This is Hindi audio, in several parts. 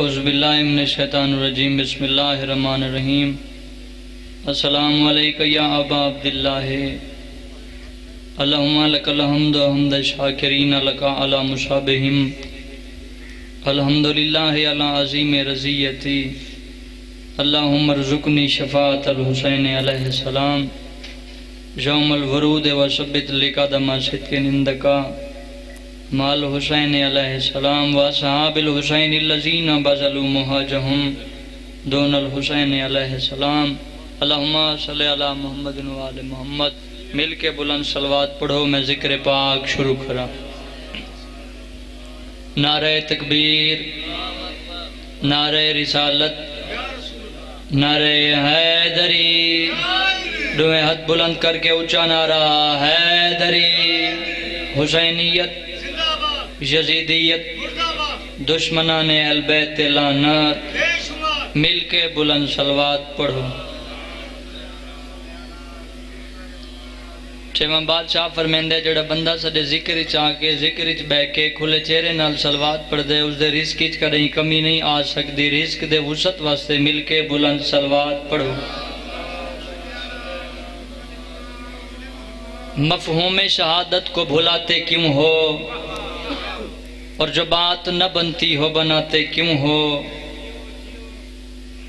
हौज़बिल्लाशैतानरजीम बसमीम अस्सलाम या अबा लका अज़ीम रज़ियती अल्लाहुम्मरज़ुकनी शफ़ाअत हुसैन अलैहिस्सलाम यौमल वरूद व सब्बित लिकादमा सिद्क़ निंदका माल हुसैन अलैहिस्सलाम व सहाबिल हुसैन लजीना बजलु मुहाजहुम। दोनल हुसैन अलैहिस्सलाम अल्लाहुम्मा सल्लि अला मुहम्मद व आले मोहम्मद। मिल के बुलंद सलवात पढ़ो, मैं ज़िक्र पाक शुरू करा। नारे तकबीर, नारे रिसालत, नारे हैदरी। दुए हाथ बुलंद करके ऊँचा नारा हैदरी। हुसैनियत यजीदियत दुश्मना ने अलबैत लानत मिल के बुलंद सलवात पढ़ो। छेवा बादशाह फरमेंदे, जड़ा बंदा सदे ज़िक्र च आके, ज़िक्र च बह के खुले चेहरे नाल सलवात पढ़दे उसके रिस्क च कहीं कमी नहीं आ सकती रिस्क दे वसत वास्ते मिल के बुलंद सलवात पढ़ो। मफहूम शहादत को भुलाते क्यों हो? और जो बात न बनती हो, बनाते क्यों हो?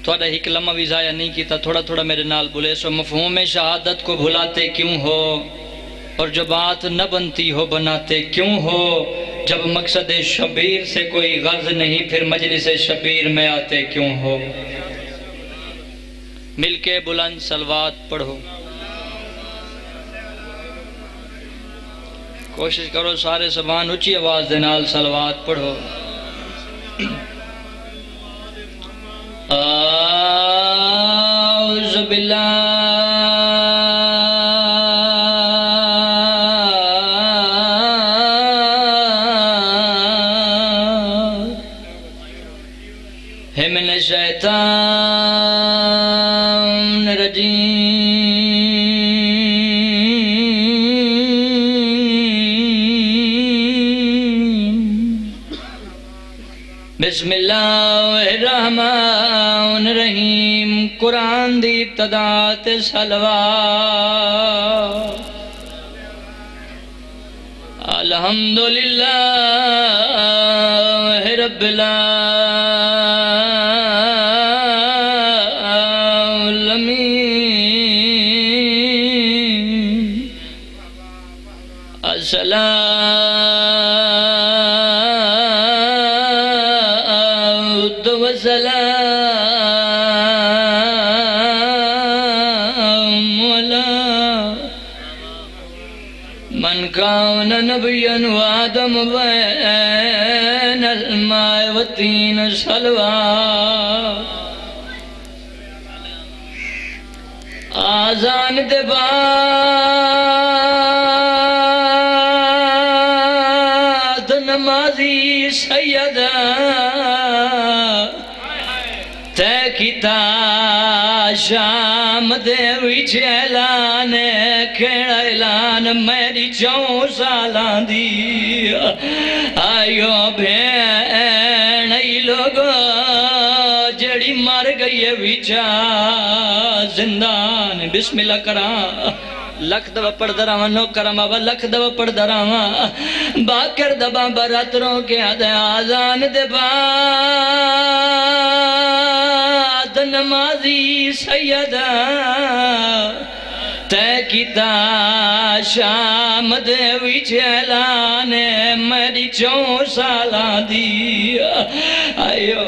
थोड़ा एक लम्हा भी ज़ाया नहीं किया थोड़ा थोड़ा मेरे नाल बोले, सो मफहूम शहादत को भुलाते क्यों हो? और जो बात न बनती हो, बनाते क्यों हो? जब मकसद शबीर से कोई गर्ज नहीं, फिर मजलिस शबीर में आते क्यों हो? मिलके बुलंद सलवात पढ़ो। कोशिश करो सारे सबान उची आवाज़ के नाल सलवात पढ़ो। हिमन शैतान बिस्मिल्लाहमान रहीम कुरान दी इब्तदात सलवा अल्हम्दुलिल्लाह रब्बिल आलमीन दे बाद नमाजी सैयद। तय किता शाम खेड़ा ऐलान मेरी चौं सालां आयो भेण लोगो जड़ी मर गई है विचा जिंदान, बिस्मिल्लाह करा। लख दवा पढ़दा रहा नो करा बाबा लख दवा पढ़दा रहा बाकर दबा बरतरों के आद आजान दे नमाजी सैयद। तय किता शाम दे विच ऐलान मेरी चौं दी आयो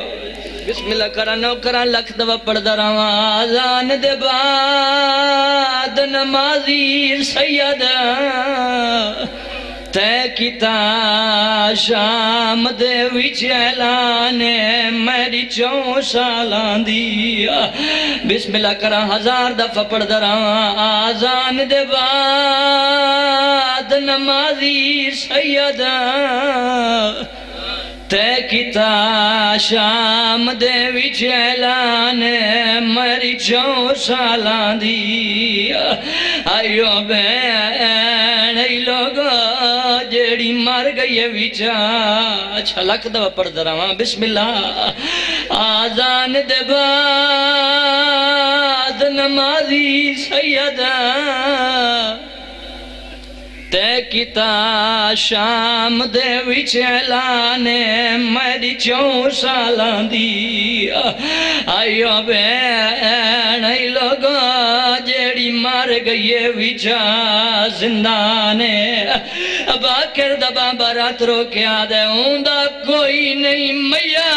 बिस्मिल्लाह करा नो करा लख दवा पढ़दा रहा आजान दे। बाद नमाजी सैयद तय किता शाम दे विच मेरी चौं सालां दी। बिस्मिल्लाह करा, हज़ार दफ़ा पढ़दा आजान दे बाद नमाजी सैयद। तय किता शाम दे विच ऐलान, मरी चौं सालां दी। आयो भैन लोगो जेड़ी मर गई गई विचा अच्छा लख दवा पढ़ रहा बिस्मिल्लाह। आजान दे बाद नमाजी सैयदा। ते किता शाम दे विच ऐलाने, मेरी चौं सालां दी। आयो भैन लोगो, जेड़ी मर गई विचा ज़िंदा ने। बाकर दबा बारात रोकिया दे ऊंदा कोई नहीं मैया।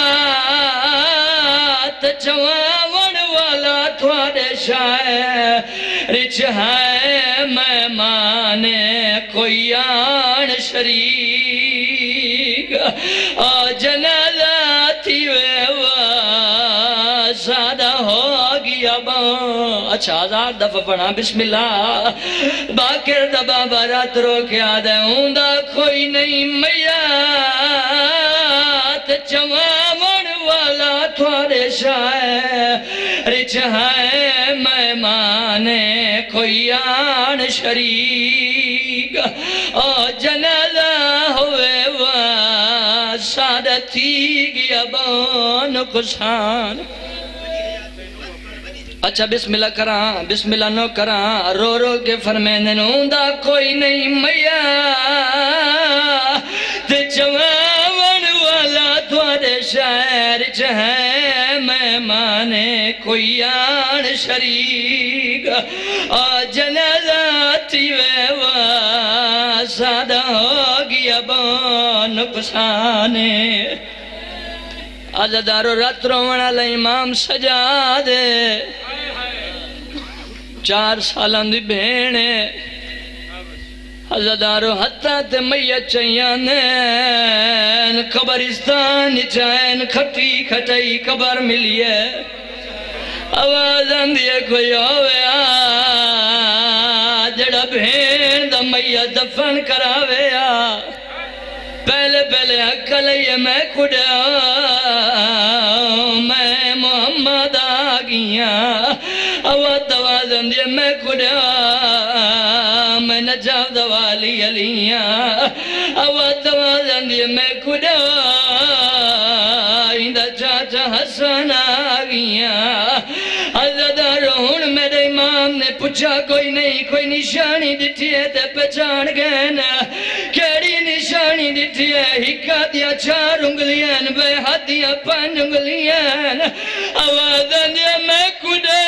ते चवावण वाला थोड़े शायर रिच है मेहमान कोई आन शरीक। अच्छा हज़ार दफ़ा पढ़ा, बिस्मिल्लाह। बाकर दबा बारात रोकिया दे ऊंदा कोई नहीं मैया। चवावण वाला थोड़े शायर रिच है मेहमान, कोई आन शरीक। ओ जनाजा हुए वा सादा थी गया बन कुसान। अच्छा बिस्मिल्लाह करा, बिस्मिल्लाह नो करा, रो रो के फरमेंदे नूंदा कोई नहीं मैया। ते जवावन वाला थोड़े शहर च है, मेहमाने कोई आन शरीक। आ जनाजा थी वे वा सादा हो गया बन नुकसाने अजदारो रत रोवण इमाम सजा दे। चार साल दी भेण हज़दारो हथा ते मैया चैया ने चैन खटी खटई कबर मिलिए आवाज़ आंदी है, कोई जड़ा भेण मैया दफन करावे पहले पहले अकल ये मैं खुड़ा गया अवा दवा दंदे मैं खुड़ा मैं नजाब दवाली अलिया। अवा दवा दंदे मैं खुड़ा इंदा चाचा हसन आ हजदार हूँ मेरे इमाम ने पूछा, कोई नहीं, कोई निशानी दिठी है पहचान गए ना। केड़ी दिठी दिया चार उंगलियाँ बे हाथ दिया पाँच उंगलियाँ आवाज़ मैं कुड़े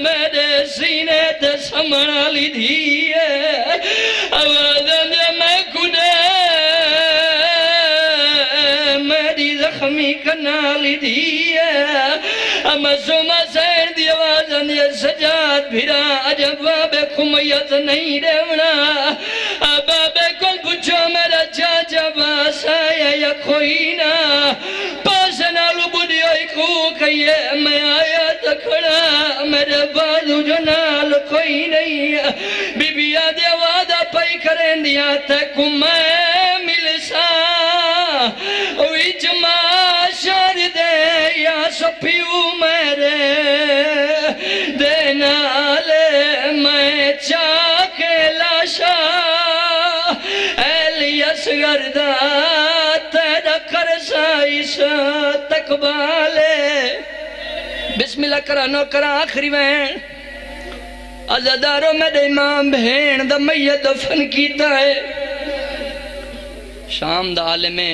मेरे सीने ते समण वाली धी है आवाज़ मैं कुड़े मेरी जख्मी कनाली धी है मसूमा दी आवाज़ आंदी सजाद भिरा अज बाबे खुमैयत नहीं रेवना बाजू जो नाल कोई नहीं बीबिया दे वादा पई करें दिया तक मैं मिल सा माशर दे या सफियू मेरे दे नाले मैं चाके लाशा। एलियस गर्दा तेरा कर साइस तकबाले बिस्मिल्लाह करा, नो करा, आखिरी में अजादारो मेरे इमाम भेण द मैया दफन कीता है। शाम द आलमे,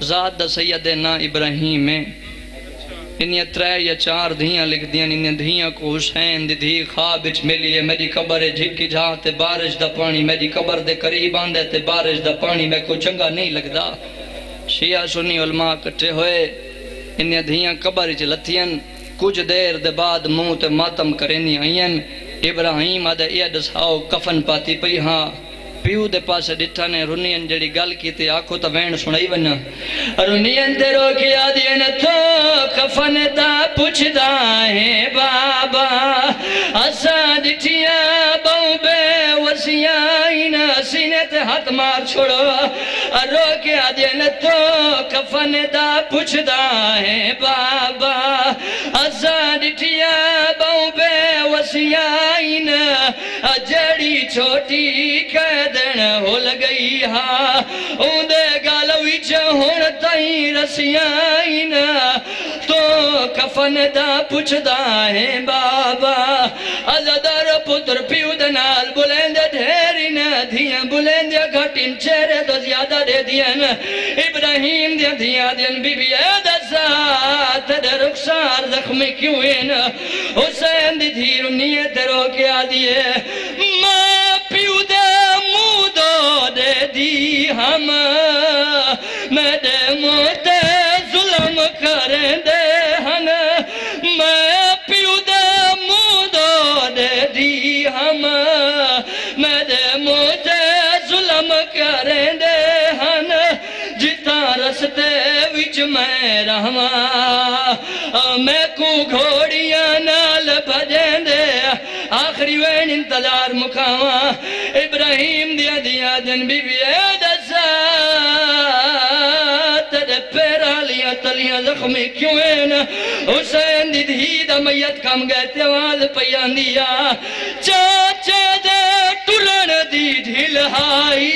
ज़ात द सैयद ना इब्राहिम है। इन्हें त्रै या चार धियाँ लिख दियाँ इन्हें धियाँ को हुसैन दी धी ख्वाब विच मिली है। मेरी कबर है, झिकी जा ते बारिश दा पानी, मेरी कबर दे करीब आंदा ते बारिश दा पानी मैं को चंगा नहीं लगदा। शिया सुन्नी उलमा इकट्ठे होए इन्हें धियाँ कबर च लथियन कुछ देर दे बाद मुँह ते मातम करेनी आईन इब्राहिम आदे ये दसाओ कफन पाती पई हाँ प्यू दे पास डिठा ने रुनियन जड़ी गल की ते आखो त वैन सुनाई वन रुनियन ते रोकिया न थो कफन दा पुछदा है, बाबा, असा डिठिया हाथ मार छोड़ो। रो के आदिन तो कफन दा पुछदा है बाबा। असा बे वसियाइन जड़ी छोटी कैदन हो गई हा। उंदे गल विच हुन ताई रसियाइन तो कफन दा पुछदा है बाबा। अजदर पुत्र पिउ दे नाल बुलंद घटिन चेहरे तो ज़्यादा दे दिए इब्राहिम दिया दिन, बीबी तेरे रुखसार जख्मी क्यों हैं हुसैन दी धीर नियत रो के आ दिए मैं रहवा मैं को घोड़ियाँ नाल भजेंदे। आखिरी वेन इंतज़ार मुकावा। इब्राहिम दिया दिया दिन बीबी ए दसा तेरे पैरा लिया तलियाँ जख्मी क्यों हैं हुसैन दी धी दा मैयत कम गए ते आवाज़ पई आंदिया चाचे दे टुरन दी ढिल हाई।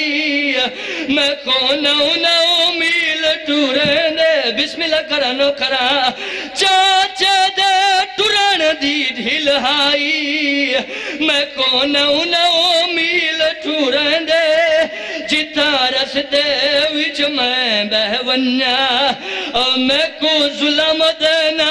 मैं कौन नौ मील टुरे बिस्मिल्ला करा नो करा। चाचे दे टुरण दी ढील हाई। मैं को ना उन्हें ओ मिल टुरन दे जिता रस दे विच मैं बहवन्या। और मैं को जुलम देना